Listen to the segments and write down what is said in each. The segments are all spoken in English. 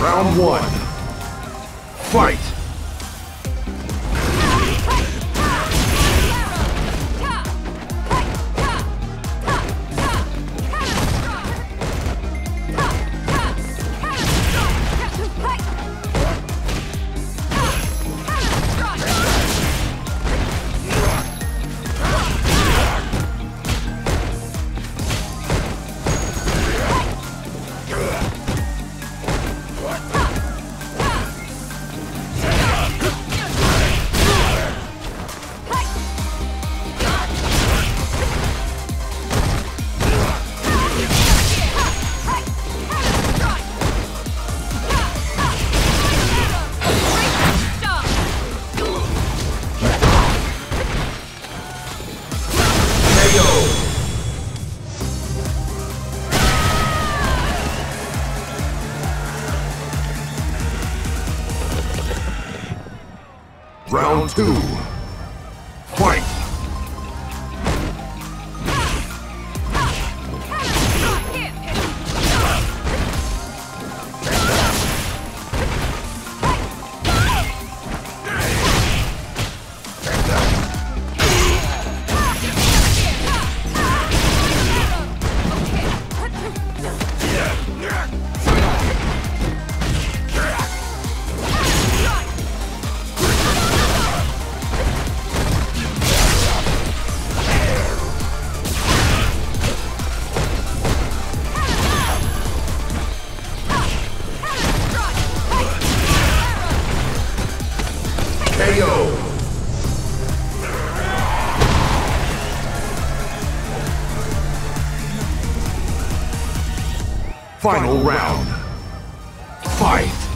Round one. Fight! KO! Round two. Final round. Fight!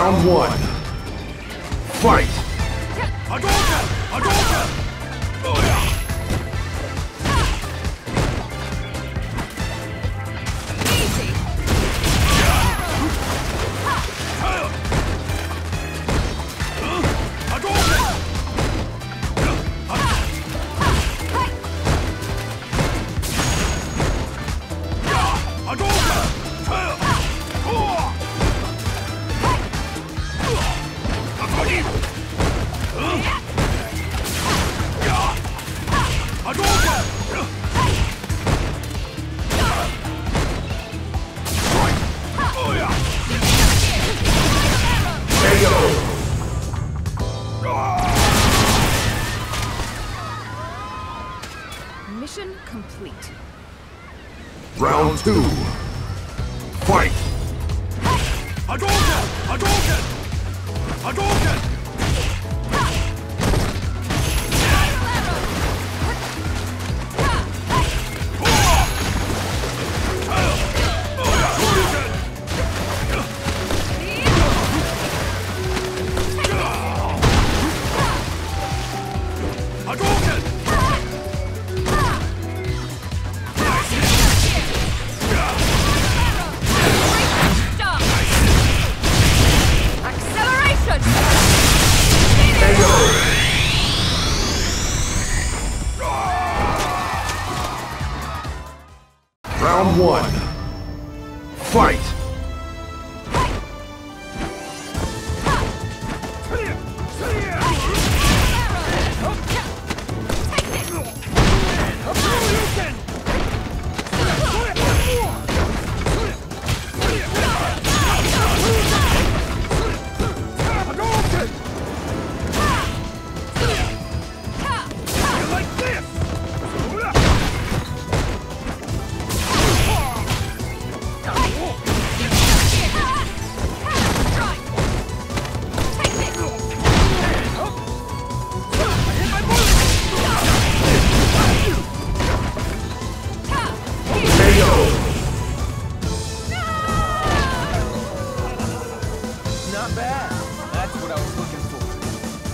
Round one. Fight! Mission complete. Round two. Fight! Acceleration! Round one. Fight!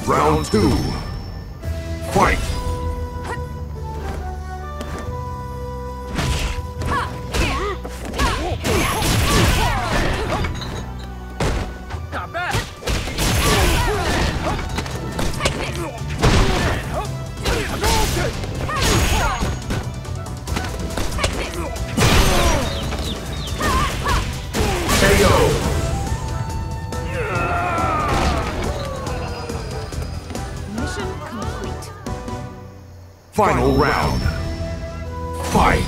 Round two. Fight! Final round. Fight!